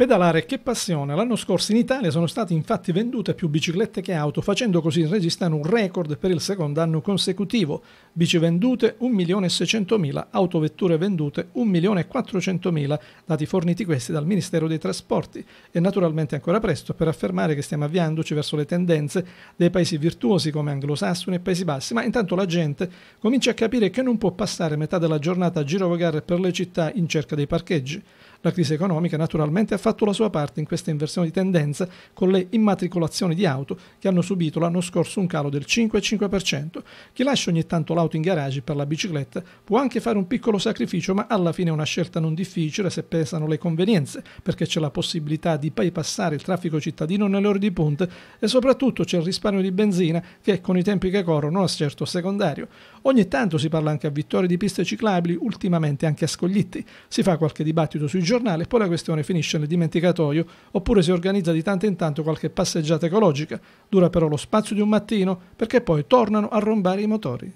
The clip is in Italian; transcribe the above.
Pedalare che passione! L'anno scorso in Italia sono state infatti vendute più biciclette che auto, facendo così registrare un record per il secondo anno consecutivo. Bici vendute 1.600.000, autovetture vendute 1.400.000, dati forniti questi dal Ministero dei Trasporti. È naturalmente ancora presto per affermare che stiamo avviandoci verso le tendenze dei paesi virtuosi come anglosassoni e Paesi Bassi, ma intanto la gente comincia a capire che non può passare metà della giornata a girovagare per le città in cerca dei parcheggi. La crisi economica naturalmente ha fatto la sua parte in questa inversione di tendenza con le immatricolazioni di auto che hanno subito l'anno scorso un calo del 5,5%. Chi lascia ogni tanto l'auto in garage per la bicicletta può anche fare un piccolo sacrificio, ma alla fine è una scelta non difficile se pesano le convenienze, perché c'è la possibilità di bypassare il traffico cittadino nelle ore di punta e soprattutto c'è il risparmio di benzina che con i tempi che corrono non è certo secondario. Ogni tanto si parla anche a vittorie di piste ciclabili, ultimamente anche a Scoglitti. Si fa qualche dibattito sui giornale, poi la questione finisce nel dimenticatoio, oppure si organizza di tanto in tanto qualche passeggiata ecologica. Dura però lo spazio di un mattino, perché poi tornano a rombare i motori.